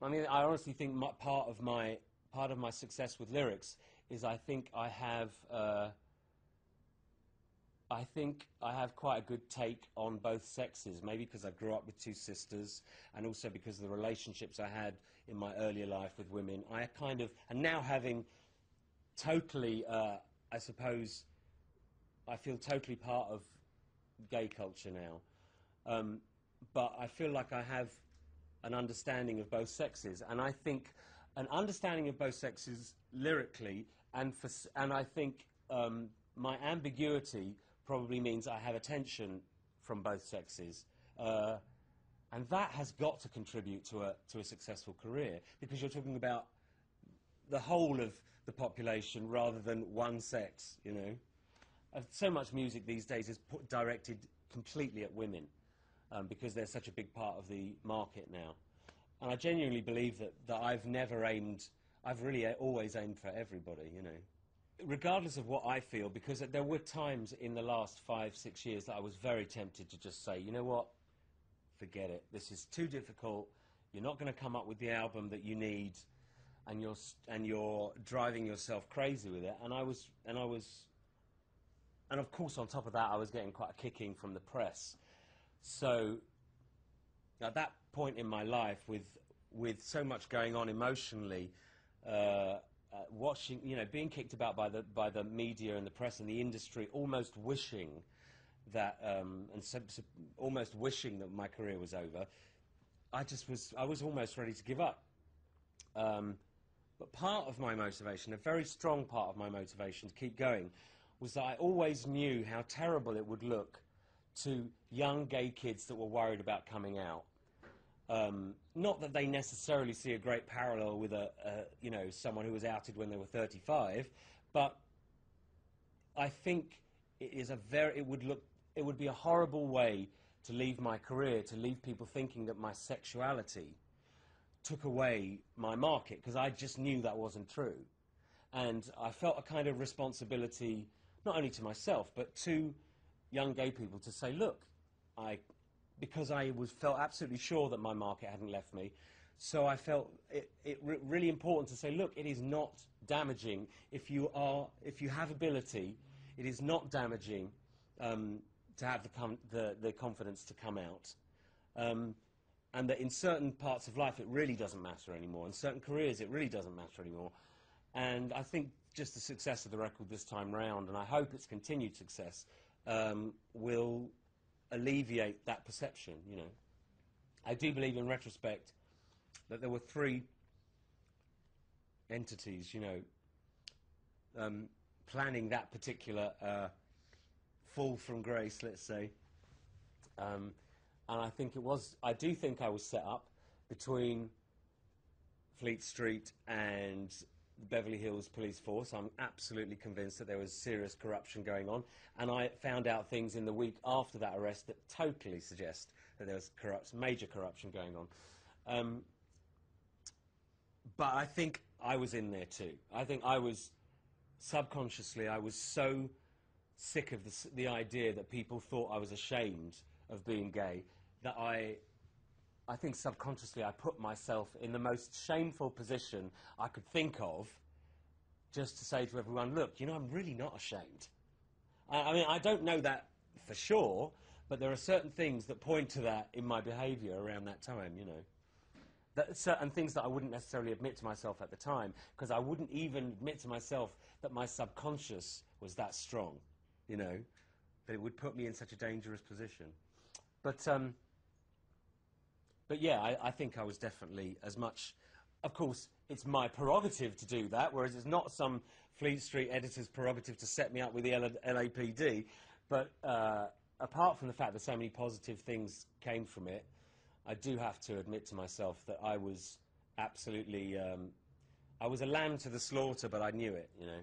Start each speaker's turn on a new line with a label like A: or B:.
A: I mean, I honestly think my, part of my part of my success with lyrics is I think I have. Uh, I think I have quite a good take on both sexes, maybe because I grew up with two sisters, and also because of the relationships I had in my earlier life with women. I kind of, and now having totally, uh, I suppose, I feel totally part of gay culture now. Um, but I feel like I have an understanding of both sexes, and I think an understanding of both sexes lyrically, and, for, and I think um, my ambiguity probably means I have attention from both sexes. Uh, and that has got to contribute to a, to a successful career because you're talking about the whole of the population rather than one sex, you know. Uh, so much music these days is put, directed completely at women um, because they're such a big part of the market now. And I genuinely believe that, that I've never aimed, I've really always aimed for everybody, you know regardless of what I feel, because there were times in the last five, six years that I was very tempted to just say, you know what, forget it. This is too difficult. You're not going to come up with the album that you need, and you're and you're driving yourself crazy with it. And I was and I was, and of course, on top of that, I was getting quite a kicking from the press. So at that point in my life, with with so much going on emotionally. Uh, uh, watching, you know, being kicked about by the, by the media and the press and the industry, almost wishing that, um, and so, so almost wishing that my career was over, I just was, I was almost ready to give up. Um, but part of my motivation, a very strong part of my motivation to keep going, was that I always knew how terrible it would look to young gay kids that were worried about coming out. Um, not that they necessarily see a great parallel with a, a, you know someone who was outed when they were 35, but I think it is a very it would look it would be a horrible way to leave my career to leave people thinking that my sexuality took away my market because I just knew that wasn't true, and I felt a kind of responsibility not only to myself but to young gay people to say, look, I because I was felt absolutely sure that my market hadn't left me. So I felt it, it re really important to say, look, it is not damaging if you are if you have ability. It is not damaging um, to have the, the, the, confidence to come out. Um, and that in certain parts of life it really doesn't matter anymore. In certain careers it really doesn't matter anymore. And I think just the success of the record this time round, and I hope its continued success, um, will alleviate that perception, you know. I do believe in retrospect that there were three entities, you know, um, planning that particular uh, fall from grace, let's say. Um, and I think it was, I do think I was set up between Fleet Street and Beverly Hills Police Force. I'm absolutely convinced that there was serious corruption going on. And I found out things in the week after that arrest that totally suggest that there was corrupt, major corruption going on. Um, but I think I was in there too. I think I was, subconsciously, I was so sick of the, the idea that people thought I was ashamed of being gay that I I think subconsciously I put myself in the most shameful position I could think of just to say to everyone, look, you know, I'm really not ashamed. I, I mean, I don't know that for sure, but there are certain things that point to that in my behaviour around that time, you know. That, certain things that I wouldn't necessarily admit to myself at the time, because I wouldn't even admit to myself that my subconscious was that strong, you know, that it would put me in such a dangerous position. But, um, but yeah, I, I think I was definitely as much. Of course, it's my prerogative to do that, whereas it's not some Fleet Street editor's prerogative to set me up with the L LAPD. But uh, apart from the fact that so many positive things came from it, I do have to admit to myself that I was absolutely. Um, I was a lamb to the slaughter, but I knew it, you know.